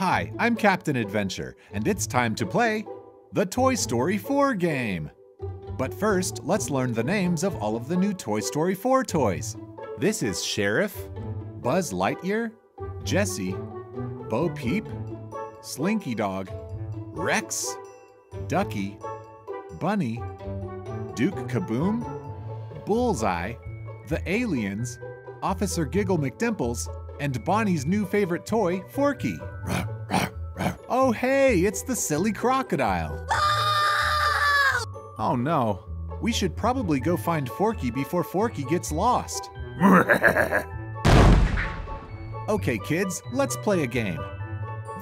Hi, I'm Captain Adventure, and it's time to play the Toy Story 4 game. But first, let's learn the names of all of the new Toy Story 4 toys. This is Sheriff, Buzz Lightyear, Jessie, Bo Peep, Slinky Dog, Rex, Ducky, Bunny, Duke Caboom, Bullseye, the Aliens, Officer Giggle McDimples, and Bonnie's new favorite toy, Forky. Oh, hey, it's the silly crocodile. Oh no, we should probably go find Forky before Forky gets lost. okay, kids, let's play a game.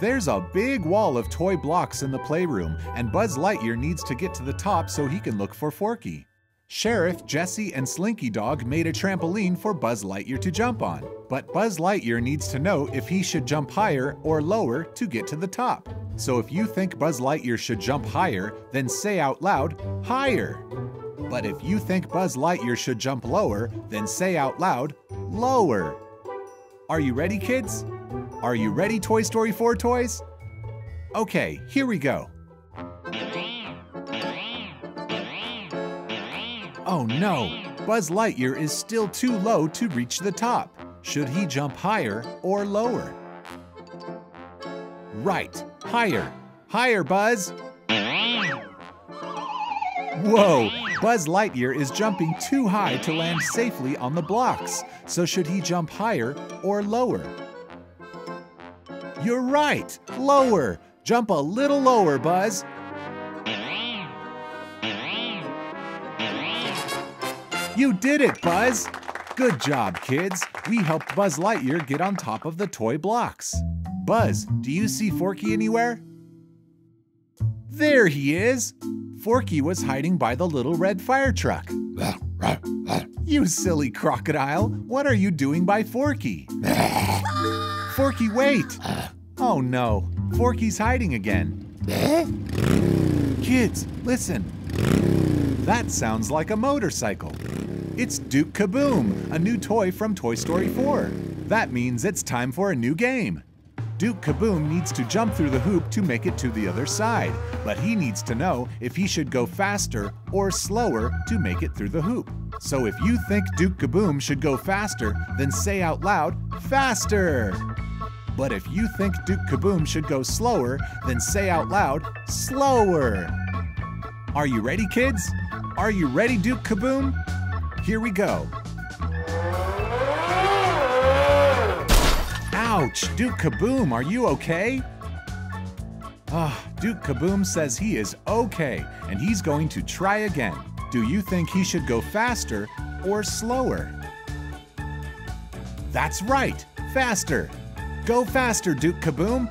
There's a big wall of toy blocks in the playroom, and Buzz Lightyear needs to get to the top so he can look for Forky. Sheriff, Jessie, and Slinky Dog made a trampoline for Buzz Lightyear to jump on, but Buzz Lightyear needs to know if he should jump higher or lower to get to the top. So if you think Buzz Lightyear should jump higher, then say out loud, higher. But if you think Buzz Lightyear should jump lower, then say out loud, lower. Are you ready, kids? Are you ready, Toy Story 4 toys? Okay, here we go. Oh no, Buzz Lightyear is still too low to reach the top. Should he jump higher or lower? Right, higher. Higher, Buzz. Whoa, Buzz Lightyear is jumping too high to land safely on the blocks. So should he jump higher or lower? You're right, lower. Jump a little lower, Buzz. You did it, Buzz! Good job, kids. We helped Buzz Lightyear get on top of the toy blocks. Buzz, do you see Forky anywhere? There he is! Forky was hiding by the little red fire truck. You silly crocodile, what are you doing by Forky? Forky, wait! Oh no, Forky's hiding again. Kids, listen. That sounds like a motorcycle. It's Duke Caboom, a new toy from Toy Story 4. That means it's time for a new game. Duke Caboom needs to jump through the hoop to make it to the other side, but he needs to know if he should go faster or slower to make it through the hoop. So if you think Duke Caboom should go faster, then say out loud, faster! But if you think Duke Caboom should go slower, then say out loud, slower! Are you ready, kids? Are you ready, Duke Caboom? Here we go. Ouch! Duke Caboom, are you okay? Ah, Duke Caboom says he is okay, and he's going to try again. Do you think he should go faster or slower? That's right, faster. Go faster, Duke Caboom.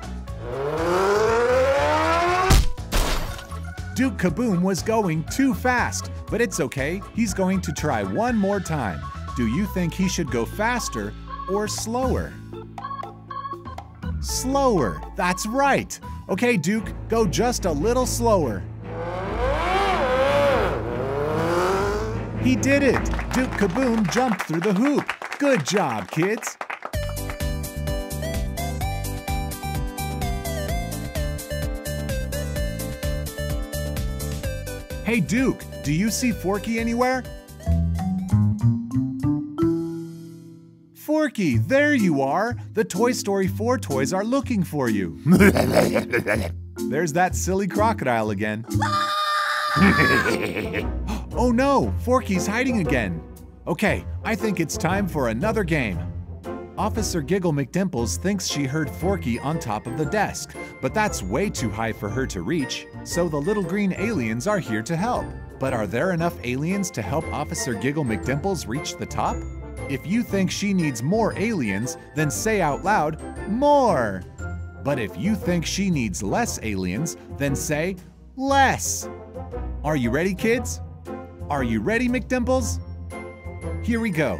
Duke Caboom was going too fast, but it's okay. He's going to try one more time. Do you think he should go faster or slower? Slower, that's right. Okay, Duke, go just a little slower. He did it! Duke Caboom jumped through the hoop. Good job, kids. Hey, Duke, do you see Forky anywhere? Forky, there you are! The Toy Story 4 toys are looking for you. There's that silly crocodile again. oh no, Forky's hiding again. Okay, I think it's time for another game. Officer Giggle McDimples thinks she heard Forky on top of the desk, but that's way too high for her to reach, so the little green aliens are here to help. But are there enough aliens to help Officer Giggle McDimples reach the top? If you think she needs more aliens, then say out loud, more! But if you think she needs less aliens, then say, less! Are you ready, kids? Are you ready, McDimples? Here we go.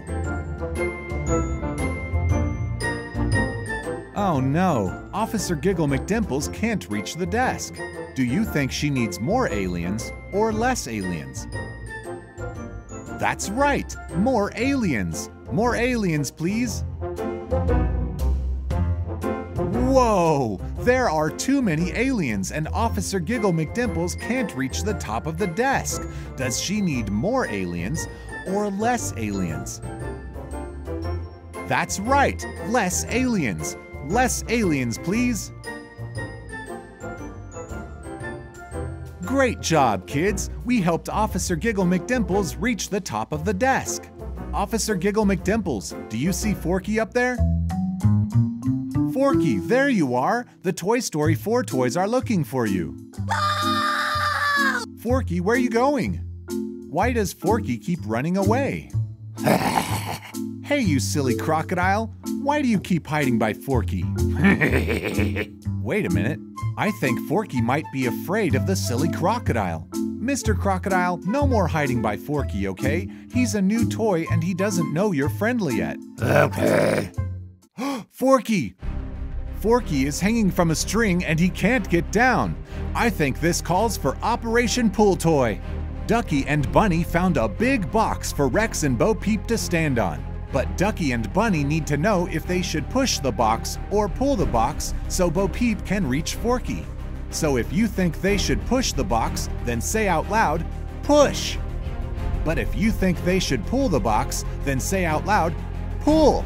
Oh no, Officer Giggle McDimples can't reach the desk. Do you think she needs more aliens or less aliens? That's right, more aliens. More aliens, please. Whoa! There are too many aliens, and Officer Giggle McDimples can't reach the top of the desk. Does she need more aliens or less aliens? That's right, less aliens. Less aliens, please. Great job, kids! We helped Officer Giggle McDimples reach the top of the desk. Officer Giggle McDimples, do you see Forky up there? Forky, there you are! The Toy Story 4 toys are looking for you. Forky, where are you going? Why does Forky keep running away? hey, you silly crocodile! Why do you keep hiding by Forky? Wait a minute. I think Forky might be afraid of the silly crocodile. Mr. Crocodile, no more hiding by Forky, okay? He's a new toy and he doesn't know you're friendly yet. Okay. Forky! Forky is hanging from a string and he can't get down. I think this calls for Operation Pull Toy. Ducky and Bunny found a big box for Rex and Bo Peep to stand on. But Ducky and Bunny need to know if they should push the box or pull the box so Bo Peep can reach Forky. So if you think they should push the box, then say out loud, push. But if you think they should pull the box, then say out loud, pull.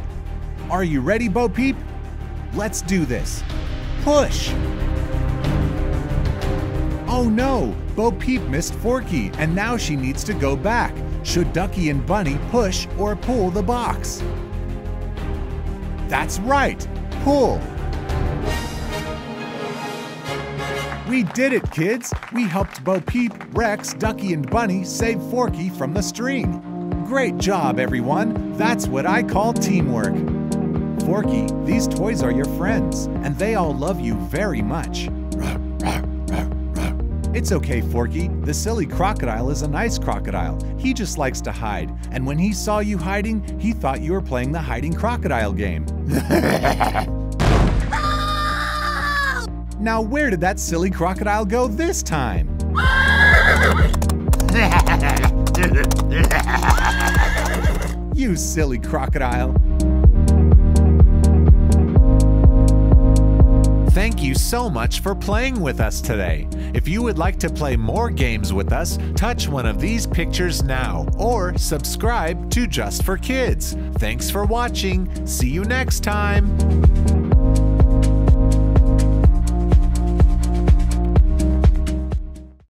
Are you ready, Bo Peep? Let's do this. Push. Oh no, Bo Peep missed Forky, and now she needs to go back. Should Ducky and Bunny push or pull the box? That's right, pull. We did it, kids! We helped Bo Peep, Rex, Ducky, and Bunny save Forky from the string. Great job, everyone! That's what I call teamwork. Forky, these toys are your friends, and they all love you very much. It's okay, Forky. The silly crocodile is a nice crocodile. He just likes to hide. And when he saw you hiding, he thought you were playing the hiding crocodile game. now, where did that silly crocodile go this time? you silly crocodile. Thank you so much for playing with us today. If you would like to play more games with us, touch one of these pictures now or subscribe to Just for Kids. Thanks for watching. See you next time.